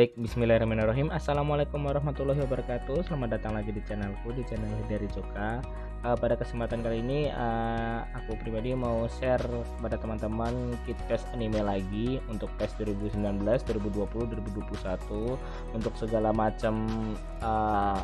Baik, bismillahirrahmanirrahim. Assalamualaikum warahmatullahi wabarakatuh. Selamat datang lagi di channelku, di channel dari Joka uh, Pada kesempatan kali ini uh, Aku pribadi mau share kepada teman-teman kit PES anime lagi Untuk PES 2019, 2020, 2021 Untuk segala macam uh,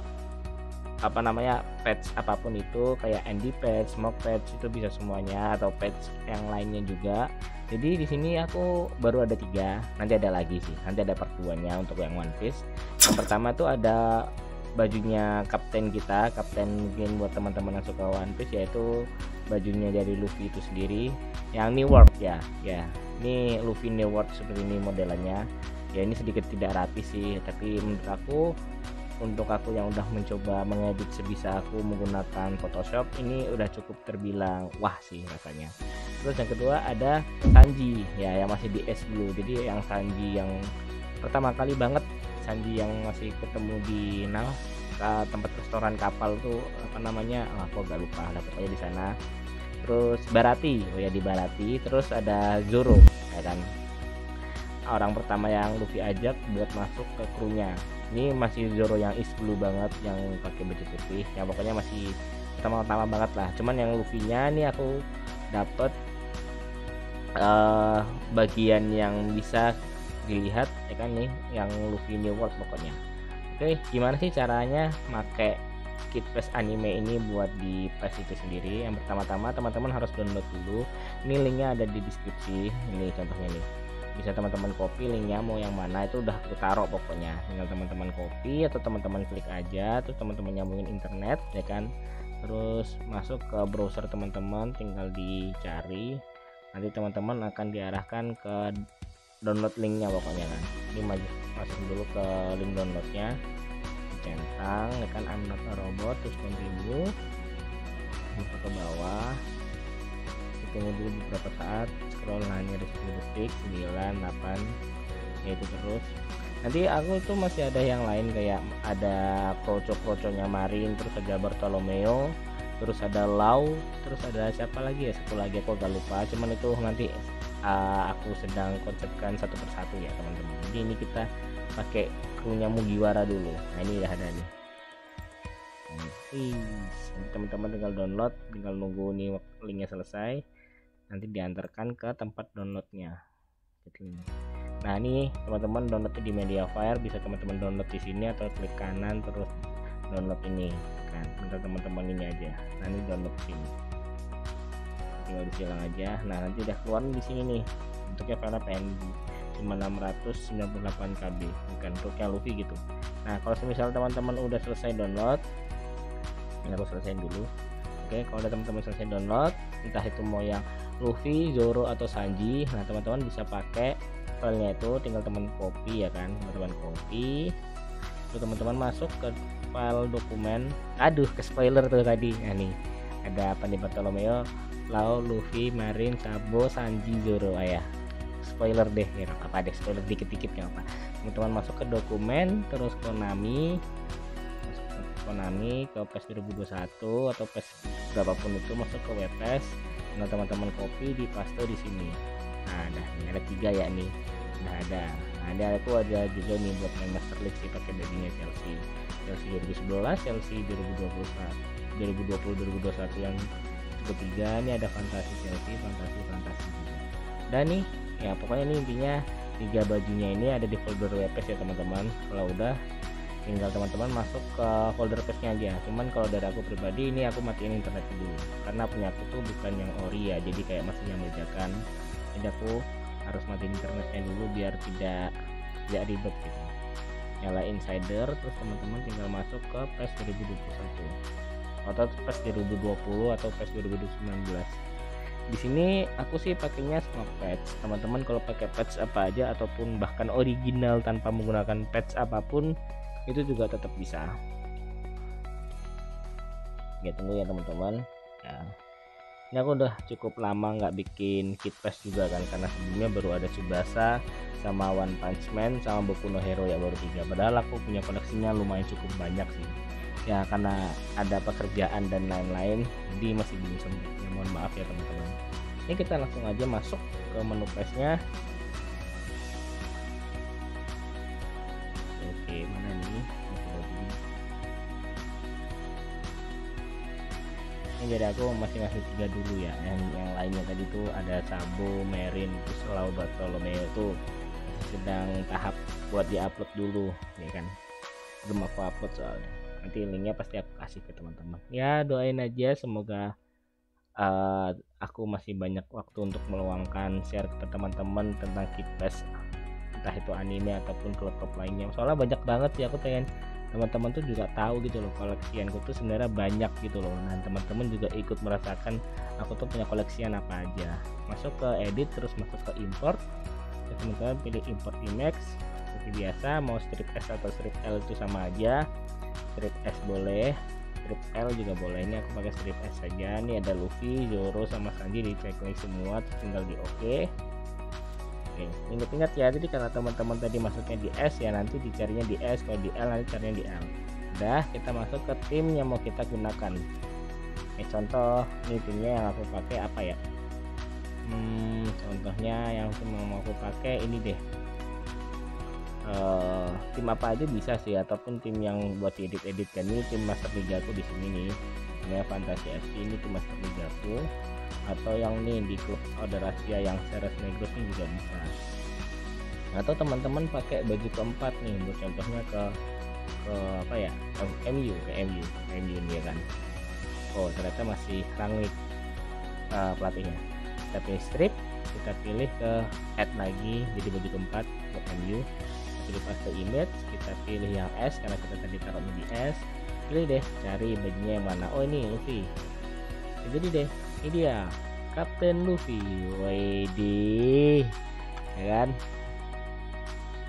apa namanya patch apa pun itu kayak Andy patch, smoke patch itu bisa semuanya atau patch yang lainnya juga. Jadi di sini aku baru ada tiga. Nanti ada lagi sih. Nanti ada part untuk yang One Piece. Yang pertama tuh ada bajunya kapten kita kapten mungkin buat teman-teman yang suka One Piece yaitu bajunya dari Luffy itu sendiri. Yang New World ya ya. Ini Luffy New World seperti ini modelannya. Ya ini sedikit tidak rapi sih tapi menurut aku untuk aku yang udah mencoba mengedit sebisa aku menggunakan Photoshop ini udah cukup terbilang wah sih rasanya. Terus yang kedua ada Sanji ya yang masih di S Blue. Jadi yang Sanji yang pertama kali banget Sanji yang masih ketemu di Nal tempat restoran kapal tuh apa namanya oh, aku gak lupa ada pokoknya di sana. Terus Barati oh ya di Barati. Terus ada Zoro ya kan. Orang pertama yang Luffy ajak buat masuk ke krunya ini masih Zoro yang is blue banget yang pakai baju putih. Ya pokoknya masih pertama-tama banget lah. Cuman yang Luffy nya nih aku dapet uh, bagian yang bisa dilihat ya kan nih yang Luffy New World pokoknya. Oke gimana sih caranya make kit PES anime ini buat di PES itu sendiri? Yang pertama-tama teman-teman harus download dulu. Ini linknya ada di deskripsi. Ini contohnya nih bisa teman-teman copy linknya mau yang mana itu udah aku taruh pokoknya. Tinggal teman-teman copy atau teman-teman klik aja terus teman-teman nyambungin internet ya kan? Terus masuk ke browser teman-teman tinggal dicari. Nanti teman-teman akan diarahkan ke download linknya pokoknya kan? Ini masuk dulu ke link downloadnya. Centang ya kan? I'm not a robot terus continue buka ke bawah tunggu dulu beberapa saat scroll hanya ada 10 detik 9 8 yaitu terus. Nanti aku tuh masih ada yang lain kayak ada kroco-kroconya Marin terus ada Bartolomeo terus ada Lau terus ada siapa lagi ya? Satu lagi aku agak lupa cuman itu nanti uh, aku sedang konsepkan satu persatu ya teman-teman. Jadi ini kita pakai krunya Mugiwara dulu. Nah ini udah ada nih. Teman-teman tinggal download tinggal nunggu nih linknya selesai nanti diantarkan ke tempat downloadnya. Ini nah ini teman-teman download di media fire. Bisa teman-teman download di sini atau klik kanan terus download ini kan. Untuk teman-teman ini aja. Nah ini download sini. Tinggal disilang aja. Nah nanti udah keluar di sini nih. Bentuknya file PNG cuma 698 KB bukan yang Luffy gitu. Nah kalau misalnya teman-teman udah selesai download ini aku selesaiin dulu oke kalau udah teman-teman selesai download entah itu mau yang Luffy, Zoro atau Sanji. Nah, teman-teman bisa pakai filenya itu tinggal teman copy ya kan, teman-teman copy. Terus teman-teman masuk ke file dokumen. Aduh, ke spoiler tuh tadi. Nah, nih ada apa nih Bartolomeo, Lau, Luffy, Marin, Sabo, Sanji, Zoro. ayah spoiler deh ya apa ada spoiler dikit-dikit nggak apa teman-teman masuk ke dokumen terus Konami Konami ke PES 2021 atau PES berapapun itu masuk ke WPS nah teman-teman copy di paste di sini. Nah ada ini ada tiga ya nih. Udah ada. Nah ada aku ada juga nih buat main Master League sih pakai bajunya Chelsea. Chelsea 2011 Chelsea 2020 2020 2021 yang ketiga ini ada fantasi Chelsea fantasi fantasi dan nih ya pokoknya ini intinya tiga bajunya ini ada di folder WPS ya teman-teman. Kalau udah tinggal teman-teman masuk ke folder cache aja. Cuman kalau dari aku pribadi ini aku matiin internet dulu. Karena punya aku tuh bukan yang ori ya jadi kayak masih yang bajakan jadi aku harus matiin internetnya dulu biar tidak tidak ribet gitu. Nyala insider terus teman-teman tinggal masuk ke PES 2021 atau PES 2020 atau PES 2019 di sini aku sih pakainya smart patch. Teman-teman kalau pakai patch apa aja ataupun bahkan original tanpa menggunakan patch apa pun itu juga tetap bisa. Ya tunggu ya teman-teman. Ya. Ini aku udah cukup lama nggak bikin kit pass juga kan karena sebelumnya baru ada Subasa sama One Punch Man sama Boku no Hero ya baru tiga. Padahal aku punya koleksinya lumayan cukup banyak sih. Ya karena ada pekerjaan dan lain-lain jadi masih belum sembuh ya, mohon maaf ya teman-teman. Ini kita langsung aja masuk ke menu pass jadi aku masih ngasih tiga dulu ya. Yang yang lainnya tadi tuh ada Sabo, Merin, terus Lau Bartolomeo tuh sedang tahap buat diupload dulu ya kan? Belum aku upload soalnya. Nanti linknya pasti aku kasih ke teman-teman. Ya doain aja semoga uh, aku masih banyak waktu untuk meluangkan share ke teman-teman tentang Kitbest entah itu anime ataupun klub-klub lainnya. Soalnya banyak banget sih aku pengen teman-teman tuh juga tahu gitu loh koleksianku tuh sebenarnya banyak gitu loh. Nah teman-teman juga ikut merasakan aku tuh punya koleksian apa aja. Masuk ke edit terus masuk ke import. Ya, teman-teman pilih import Imax seperti biasa mau strip S atau strip L itu sama aja. Strip S boleh strip L juga boleh. Ini aku pakai strip S saja. Ini ada Luffy Zoro sama Sanji di checklist semua tinggal di oke okay. Oke, ingat-ingat ya jadi karena teman-teman tadi masuknya di S ya nanti dicarinya di S kalau di L nanti carinya di L. Udah kita masuk ke tim yang mau kita gunakan. Oke, contoh ini timnya yang aku pakai apa ya? Hmm, contohnya yang mau aku pakai ini deh. Uh, tim apa aja bisa sih ataupun tim yang buat edit edit kan ini tim master liga aku di sini nih. Ini fantasi FC ini tim master liga aku atau yang nih di klub order Asia yang Ceres Negros ini juga bisa. Atau teman-teman pakai baju keempat nih buat contohnya ke ke apa ya? MU ke MU MU ini ya kan. Oh ternyata masih rangit uh, pelatihnya. Kita pilih strip kita pilih ke add lagi jadi baju keempat buat MU pilih paste image kita pilih yang S karena kita tadi taruhnya di S. Pilih deh cari bajunya yang mana. Oh ini Luffy. Jadi deh ini dia Kapten Luffy. Widi ya kan?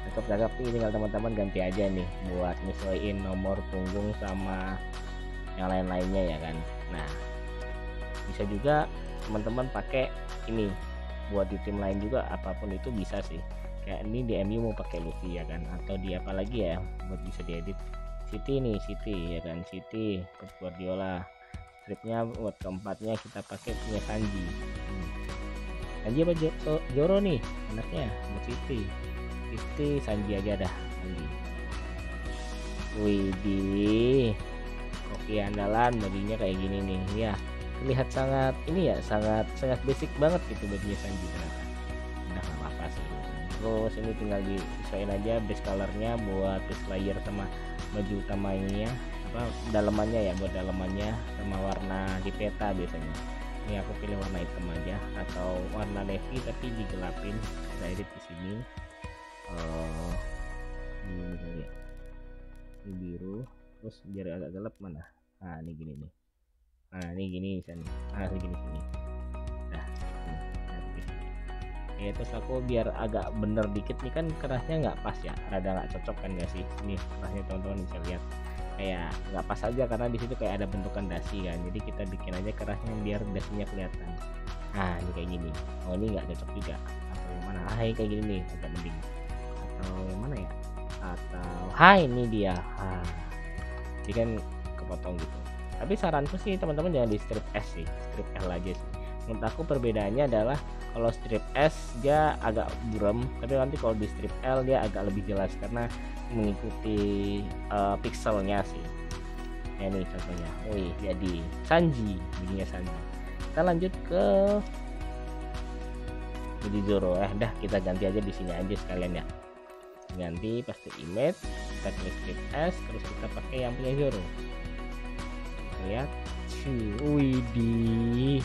Cakep-cakep ini tinggal teman-teman ganti aja nih buat nyesuaiin nomor punggung sama yang lain-lainnya ya kan? Nah bisa juga teman-teman pakai ini buat di tim lain juga apa pun itu bisa sih. Kayak ini di MU mau pakai Luffy ya kan? Atau di apa lagi ya buat bisa diedit. City nih City ya kan? City Pep Guardiola stripnya buat keempatnya kita pakai punya Sanji hmm. Sanji apa Joro nih anaknya buat City City Sanji aja dah Sanji. Widih Oke andalan bajunya kayak gini nih ya terlihat sangat ini ya sangat sangat basic banget gitu bajunya Sanji ternyata. Gak apa-apa sih. Terus ini tinggal disesuaikan aja base colornya buat base layer sama baju utamanya apa dalamannya ya buat dalamannya sama warna di peta biasanya. Ini aku pilih warna hitam aja atau warna navy tapi digelapin kita edit di sini. Uh, ini ya ini biru terus biar agak gelap mana? Nah ini gini nih. Nah ini gini misalnya nah segini sini. Ya terus aku biar agak bener dikit nih kan kerasnya nggak pas ya. Rada nggak cocok kan gak sih? Ini kerasnya teman-teman bisa lihat kayak nggak pas aja karena di situ kayak ada bentukan dasi kan. Jadi kita bikin aja kerasnya biar dasinya kelihatan. Nah ini kayak gini. Oh ini nggak cocok juga. Atau yang mana? Ah kayak gini nih agak mending. Atau yang mana ya? Atau hai ini dia. Ah. Jadi kan kepotong gitu. Tapi saranku sih teman-teman jangan di strip S sih. Strip L aja sih menurut aku perbedaannya adalah kalau strip S dia agak buram tapi nanti kalau di strip L dia agak lebih jelas karena mengikuti uh, pixelnya sih. Ya ini contohnya. Wih jadi Sanji begini Sanji. Kita lanjut ke jadi Zoro eh dah kita ganti aja di sini aja sekalian ya. Ganti pasti image kita klik strip S terus kita pakai yang punya Zoro. Lihat cuy di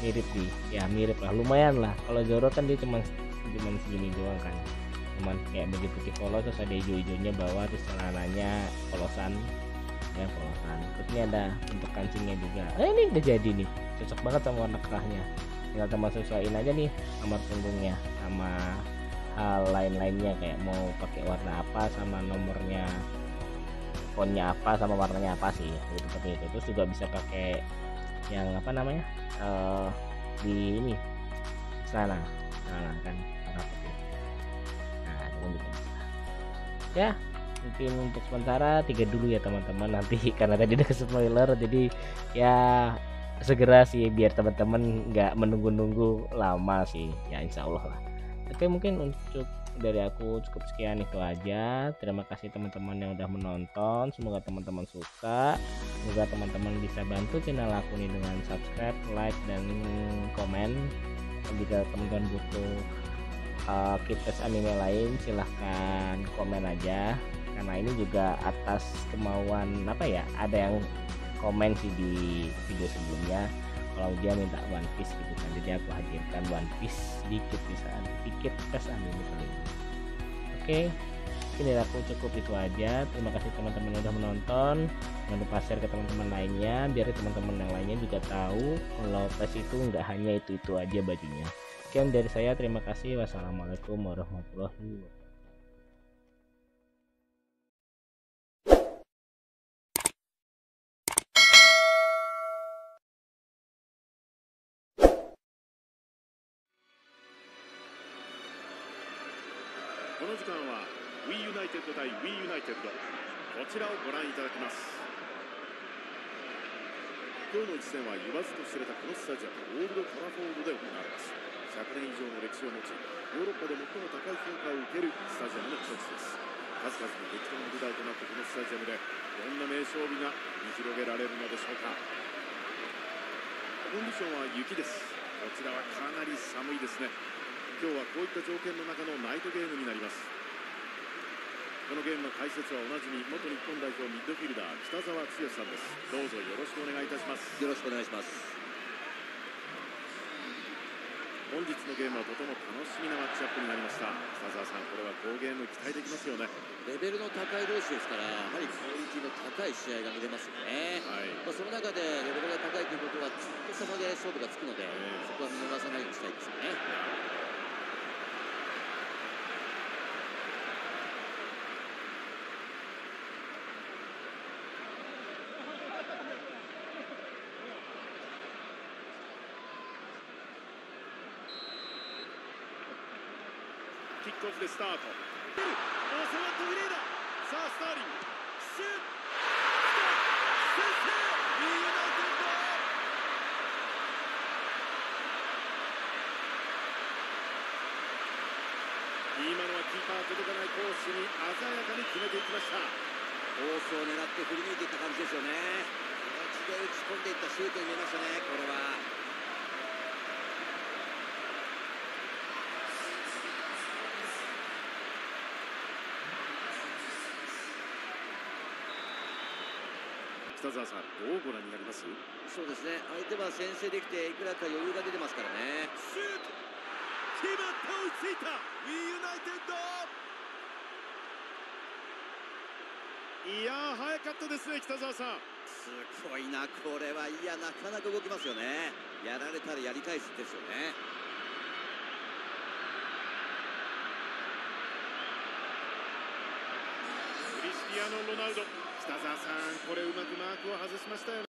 mirip sih. Ya mirip lah. Lumayan lah. Kalau Zoro kan dia cuma cuma segini doang kan. Cuman kayak baju putih polos terus ada hijau-hijaunya bawah terus celananya polosan. Ya polosan. Terus ini ada untuk kancingnya juga. Eh ini udah jadi nih. Cocok banget sama warna kerahnya. Tinggal tambah sesuaiin aja nih nomor punggungnya sama hal lain-lainnya. Kayak mau pakai warna apa sama nomornya fontnya apa sama warnanya apa sih. Gitu seperti itu. Terus juga bisa pakai yang apa namanya uh, di ini sana nah kan nah juga bisa ya mungkin untuk sementara tiga dulu ya teman-teman. Nanti karena tadi udah spoiler jadi ya segera sih biar teman-teman nggak menunggu-nunggu lama sih. Ya insya Allah lah oke mungkin untuk dari aku cukup sekian itu aja. Terima kasih teman-teman yang udah menonton. Semoga teman-teman suka. Semoga teman-teman bisa bantu channel aku ini dengan subscribe like dan komen. Jika teman-teman butuh uh, kites anime lain silahkan komen aja. Karena ini juga atas kemauan apa ya ada yang komen sih di video sebelumnya kalau dia minta One Piece gitu kan. Jadi aku hadirkan One Piece sedikit bisa sedikit tes ini oke ini aku cukup itu aja. Terima kasih teman-teman yang udah menonton. Jangan lupa share ke teman-teman lainnya biar teman-teman yang lainnya juga tahu kalau tes itu nggak hanya itu itu aja bajunya. Sekian dari saya terima kasih. Wassalamualaikum warahmatullahi wabarakatuh の時間は w e ユナイテッド対 w e ユナイテッドこちらをご覧いただきます。今日の一戦は言わずと知れたこのスタジアムオールド・トラフォードで行われます。100年以上の歴史を持ちヨーロッパで最も高い評価を受けるスタジアムの一つです。数々の激闘の舞台となったこのスタジアムでどんな名勝負が繰り広げられるのでしょうか。コンディションは雪です。こちらはかなり寒いですね。今日はこういった条件の中のナイトゲームになります。このゲームの解説はおなじみ元日本代表ミッドフィルダー北澤剛さんです。どうぞよろしくお願いいたします。よろしくお願いします。本日のゲームはとても楽しみなマッチアップになりました。北澤さんこれは好ゲーム期待できますよね。レベルの高い同士ですからやはりクオリティの高い試合が見れますよね、はい。まあ、その中でレベルが高いということはずっとそこで勝負がつくので、ええ。そこは見逃さないようにしたいですよねキックオフでスタート。出るオーソワットフリーださあスターリングシュー今のはキーパー届かないコースに鮮やかに決めていきました。コースを狙って振り抜いていった感じですよね。気持ちで打ち込んでいったシュートに見えましたねこれは北澤さんどうご覧になります？そうですね。相手は先制できていくらか余裕が出てますからね。シュート決まった追いついた w ユナイテッド。いやー早かったですね北澤さん。すごいなこれはいやなかなか動きますよね。やられたらやり返すですよね。クリスティアーノ・ロナウド。北澤さんこれうまくマークを外しましたよね。